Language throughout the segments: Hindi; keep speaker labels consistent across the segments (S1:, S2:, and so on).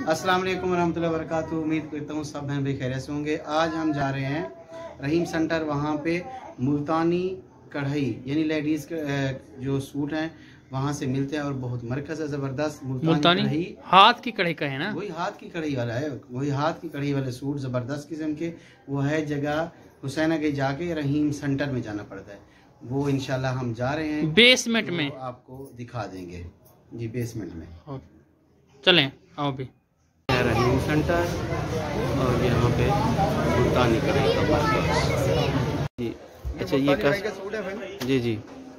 S1: अस्सलाम वालेकुम रहमतुल्लाहि व बरकातहू उम्मीद करता हूँ सब बहन भाई खैरियत से होंगे। आज हम जा रहे हैं रहीम सेंटर वहाँ पे मुल्तानी कढ़ाई यानी लेडीज़ के जो सूट हैं वहाँ से मिलते हैं और बहुत मरकज़ है ज़बरदस्त मुल्तानी, कढ़ाई।
S2: हाथ की कढ़ाई का है ना?
S1: वही हाथ की कढ़ाई वाला है वही हाथ की कढ़ाई वाले सूट ज़बरदस्त किस्म के। वो है जगह हुसैना के जाके रहीम सेंटर में जाना पड़ता है। वो इनशाला हम जा रहे हैं।
S2: बेसमेंट में।
S1: आपको दिखा देंगे। जी बेसमेंट में।
S2: चलें आओ भी
S1: है रहीम सेंटर और यहाँ पे मुल्तानी कढ़ाई का जी। अच्छा ये कस
S3: का सूट है
S1: जी जी।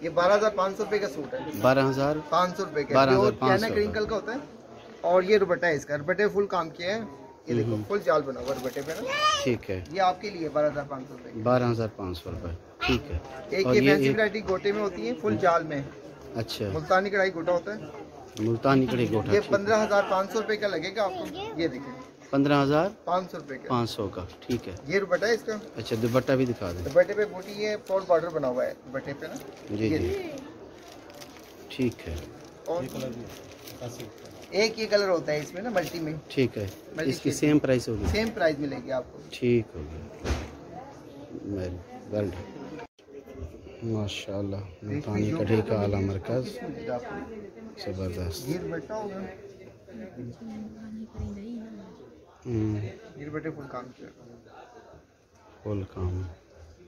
S3: ये बारह हज़ार पाँच सौ रुपए का सूट है।
S1: बारह हज़ार?
S3: पाँच सौ रुपए का।
S1: 12,500
S3: प्योर कैना क्रिंकल का होता है। और ये दुपट्टा है इसका। दुपट्टे फुल काम किया है। ये देखो। फुल जाल बना हुआ दुपट्टे पे ना।
S1: ठीक है।
S3: ये आपके लिए बारह हज़ार पाँच सौ रुपए
S1: बारह हज़ार पाँच सौ रुपये ठीक है।
S3: एक ये फैंसी वैरायटी गोटे में होती है फुल जाल में।
S1: अच्छा।
S3: मुल्तानी कढ़ाई गोटा होता है।
S1: मुल्तानी कढ़ी गोठा
S3: ये पंद्रह हज़ार पाँच सौ रुपए का लगेगा आपको? ये देखिए
S1: पंद्रह हज़ार?
S3: पाँच सौ रुपए का।
S1: पाँच सौ का ठीक है।
S3: ये दुपट्टा है इसका?
S1: अच्छा दुपट्टा भी दिखा दें।
S3: दुपट्टे पे बूटी है फोर बॉर्डर बना हुआ है दुपट्टे पे ना।
S1: जी जी। ठीक है।
S3: और एक ये कलर होता है इसमें ना मल्टी में।
S1: ठीक है। इसकी सेम प्राइस होगी।
S3: सेम प्राइस मिलेगी आपको।
S1: ठीक हो गया। माशाल्लाह मुल्तानी कढ़ी का आला मरकज़। ज़बरदस्त।
S3: होगा।
S1: हम्म,
S3: फुल काम किया।
S1: फुल काम।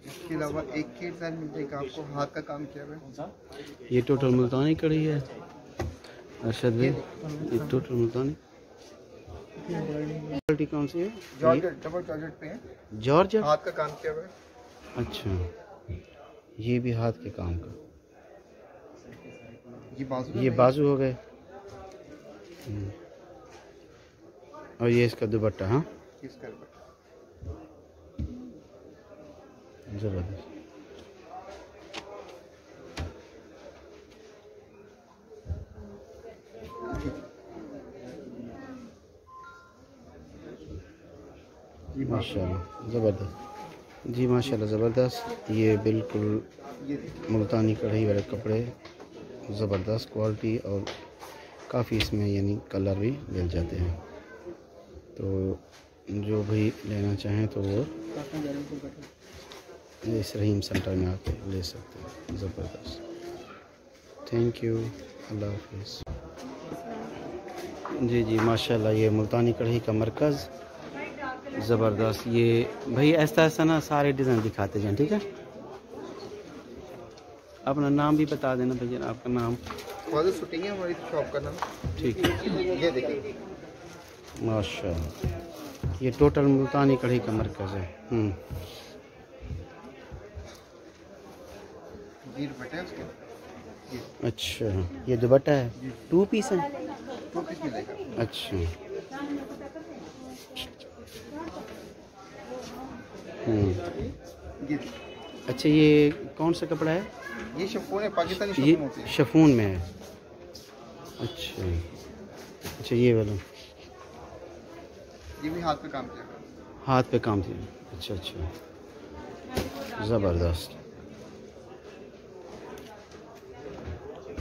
S3: इसके अलावा एक के डिज़ाइन मिल जाएगा आपको हाथ का काम किया हुआ है।
S1: ये टोटल मुल्तानी कढ़ी है। अरशद भाई ये टोटल मुल्तानी क्वालिटी कौन सी है?
S3: जॉर्जेट डबल जॉर्जेट पे है।
S1: जॉर्ज?
S3: हाथ का काम किया हुआ है।
S1: अच्छा। ये भी हाथ के काम का
S3: ये बाजू
S1: ये बाजू हो गए। हम्म। और ये इसका दुपट्टा हाँ?
S3: इसका दुपट्टा।
S1: ज़बरदस्त। माशाल्लाह। ज़बरदस्त। जी माशाल्लाह ज़बरदस्त। ये बिल्कुल मुल्तानी कढ़ाई वाले कपड़े। ज़बरदस्त क्वालिटी और काफ़ी इसमें यानी कलर भी मिल जाते हैं। तो जो भी लेना चाहें तो वो इस रहीम सेंटर में आके ले सकते हैं। ज़बरदस्त। थैंक यू अल्लाह हाफिज़। जी जी, माशाल्लाह, ये मुल्तानी कढ़ी का मरकज़। ज़बरदस्त। ये भाई ऐसा ऐसा ना सारे डिज़ाइन दिखाते जाएँ, ठीक है? अपना नाम भी बता देना भैया आपका नाम।
S3: शूटिंग है हमारी शॉप का नाम।
S1: ठीक। है
S3: ये देखिए।
S1: माशा। ये टोटल मुल्तानी कढ़ी का मरकज़ है। हम्म, अच्छा ये दुपट्टा है? टू पीस है?
S3: टू पीस मिलेगा
S1: अच्छा। हम्म। अच्छा ये कौन सा कपड़ा है?
S3: ये शफून है पाकिस्तानी शफून होती है।
S1: शफून में है। अच्छा अच्छा ये वाला।
S3: ये भी हाथ पे काम किया।
S1: हाथ पे काम दिया अच्छा अच्छा। ज़बरदस्त।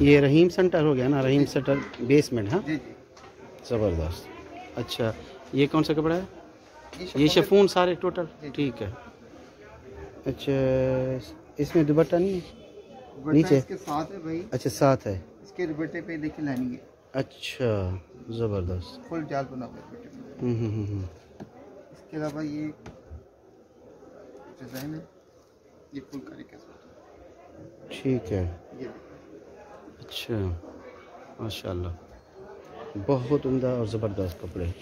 S1: ये रहीम सेंटर हो गया ना रहीम सेंटर बेसमेंट हाँ? ज़बरदस्त। अच्छा ये कौन सा कपड़ा है? ये। शफून सारे टोटल ठीक है। अच्छा इसमें दुपट्टा नहीं है? नीचे।
S3: इसके साथ है भाई।
S1: अच्छा साथ है।
S3: इसके दुपट्टे पे देखिए लाइनिंग है।
S1: अच्छा ज़बरदस्त।
S3: फुल जाल बना हुआ है
S1: हम्म, हम्म, हम्म।
S3: इसके अलावा ये डिज़ाइन है। ये फुल करी के साथ
S1: ठीक है।
S3: ये।
S1: अच्छा माशाल्लाह। बहुत उम्दा और ज़बरदस्त कपड़े।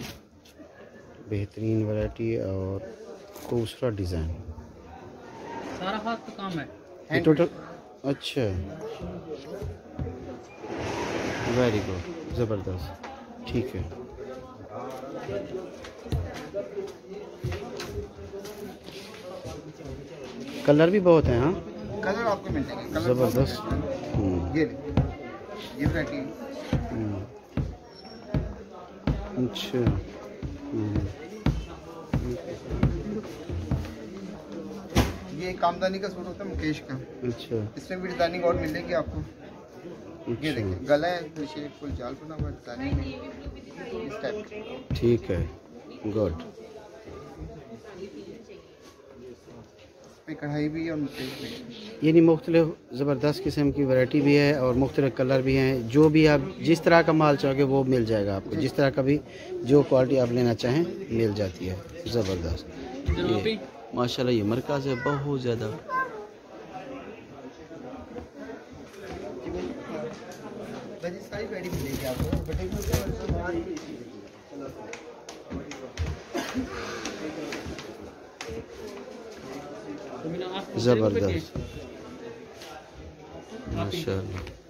S1: बेहतरीन वैरायटी और खूबसूरत डिज़ाइन।
S2: सारा हाथ का काम है।
S1: ये टोटल अच्छा। वेरी गुड ज़बरदस्त। ठीक है। कलर भी बहुत है हाँ?
S3: कलर आपको मिल जाएँगे। कलर
S1: ज़बरदस्त। हम्म,
S3: ये ये
S1: हम्म। अच्छा।
S3: ये कामदानी का सूट होता है मुकेश का।
S1: अच्छा।
S3: इसमें भी डिज़ाइनिंग और मिलेगी आपको। ये
S1: अच्छा।
S3: देखिए गला है फुल जाल बना हुआ डिज़ाइनिंग इस टाइप
S1: ठीक है। गुड
S3: इसमें कढ़ाई भी है और मुकेश भी है।
S1: यानी मुख्तलिफ़ ज़बरदस्त किस्म की वैरायटी भी है और मुख्तलिफ़ कलर भी हैं। जो भी आप जिस तरह का माल चाहोगे वो मिल जाएगा आपको। जिस तरह का भी जो क्वालिटी आप लेना चाहें मिल जाती है। ज़बरदस्त। माशाल्लाह ये मरकज़ है बहुत ज़्यादा। ज़बरदस्त। माशाल्लाह।